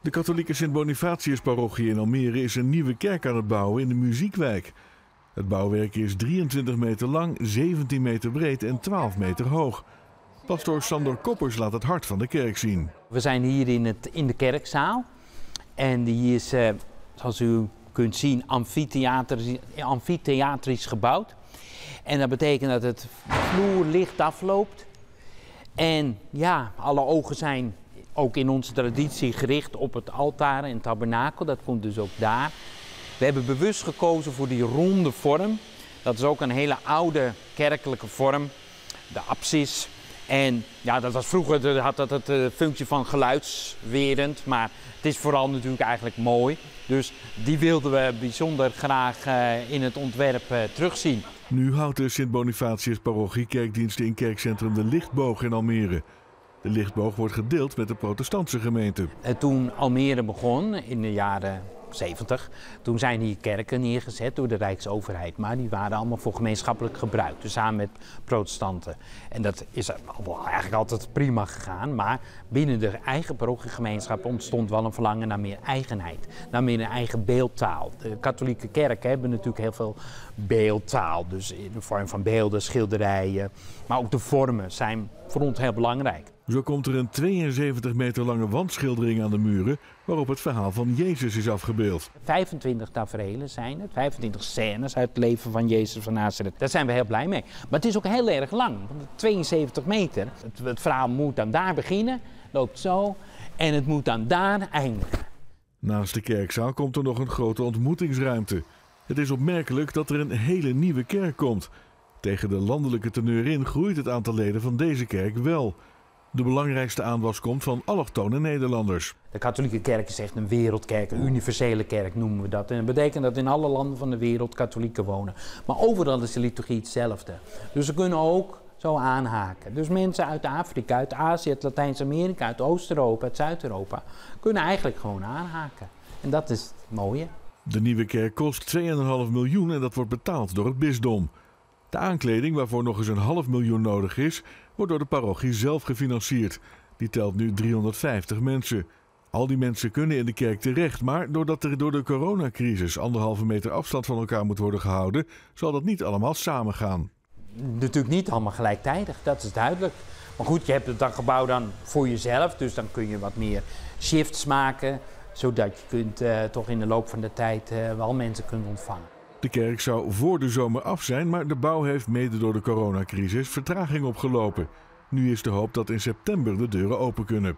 De katholieke Sint-Bonifatius-parochie in Almere is een nieuwe kerk aan het bouwen in de Muziekwijk. Het bouwwerk is 23 meter lang, 17 meter breed en 12 meter hoog. Pastoor Sander Koppers laat het hart van de kerk zien. We zijn hier in, het, in de kerkzaal. En die is, eh, zoals u kunt zien, amfitheatrisch, gebouwd. En dat betekent dat het vloer licht afloopt. En ja, alle ogen zijn ook in onze traditie gericht op het altaar en tabernakel. Dat komt dus ook daar. We hebben bewust gekozen voor die ronde vorm. Dat is ook een hele oude kerkelijke vorm. De apsis. En ja, dat was vroeger had dat het uh, functie van geluidswerend. Maar het is vooral natuurlijk eigenlijk mooi. Dus die wilden we bijzonder graag uh, in het ontwerp uh, terugzien. Nu houdt de Sint-Bonifatius parochie in kerkcentrum De Lichtboog in Almere. De lichtboog wordt gedeeld met de protestantse gemeente. Toen Almere begon in de jaren 70, toen zijn hier kerken neergezet door de Rijksoverheid. Maar die waren allemaal voor gemeenschappelijk gebruik, dus samen met protestanten. En dat is eigenlijk altijd prima gegaan. Maar binnen de eigen parochiegemeenschap ontstond wel een verlangen naar meer eigenheid. Naar meer een eigen beeldtaal. De katholieke kerken hebben natuurlijk heel veel beeldtaal. Dus in de vorm van beelden, schilderijen. Maar ook de vormen zijn voor ons heel belangrijk. Zo komt er een 72 meter lange wandschildering aan de muren waarop het verhaal van Jezus is afgebeeld. 25 tafereelen zijn het, 25 scènes uit het leven van Jezus van Nazareth. Daar zijn we heel blij mee. Maar het is ook heel erg lang, 72 meter. Het, het verhaal moet dan daar beginnen, loopt zo en het moet dan daar eindigen. Naast de kerkzaal komt er nog een grote ontmoetingsruimte. Het is opmerkelijk dat er een hele nieuwe kerk komt. Tegen de landelijke teneur in groeit het aantal leden van deze kerk wel. De belangrijkste aanwas komt van allochtone Nederlanders. De katholieke kerk is echt een wereldkerk, een universele kerk noemen we dat. En dat betekent dat in alle landen van de wereld katholieken wonen. Maar overal is de liturgie hetzelfde. Dus ze kunnen ook zo aanhaken. Dus mensen uit Afrika, uit Azië, uit Latijns-Amerika, uit Oost-Europa, uit Zuid-Europa... kunnen eigenlijk gewoon aanhaken. En dat is het mooie. De nieuwe kerk kost 2,5 miljoen en dat wordt betaald door het bisdom. De aankleding, waarvoor nog eens een half miljoen nodig is, wordt door de parochie zelf gefinancierd. Die telt nu 350 mensen. Al die mensen kunnen in de kerk terecht, maar doordat er door de coronacrisis anderhalve meter afstand van elkaar moet worden gehouden, zal dat niet allemaal samengaan. Natuurlijk niet allemaal gelijktijdig, dat is duidelijk. Maar goed, je hebt het dan gebouw dan voor jezelf, dus dan kun je wat meer shifts maken, zodat je kunt, uh, toch in de loop van de tijd uh, wel mensen kunt ontvangen. De kerk zou voor de zomer af zijn, maar de bouw heeft mede door de coronacrisis vertraging opgelopen. Nu is de hoop dat in september de deuren open kunnen.